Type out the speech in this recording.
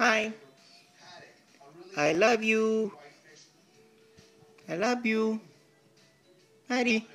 Hi. I love you. I love you. Maddie.